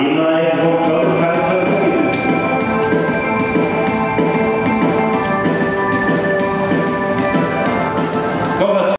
Amen.